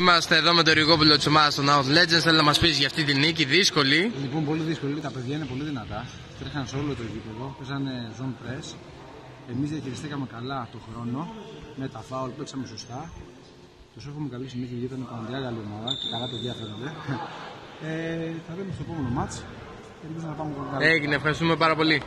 Είμαστε εδώ με τον Ριγόπουλο τη ομάδα των Out Legends. Θέλω να μας πεις για αυτή τη νίκη, δύσκολη. Λοιπόν, πολύ δύσκολη. Τα παιδιά είναι πολύ δυνατά. Τρέχαν σε όλο το γήπεδο, παίζανε zone press. Εμείς διαχειριστήκαμε καλά το χρόνο με τα foul, παίξαμε σωστά. Του έχουμε καλή συνέχεια γιατί ήταν πραγματικά καλή ομάδα και καλά παιδιά φαίνονται. Ε, θα δούμε στο επόμενο match. Ελπίζω να πάμε καλά. Έγινε, ευχαριστούμε πάρα πολύ.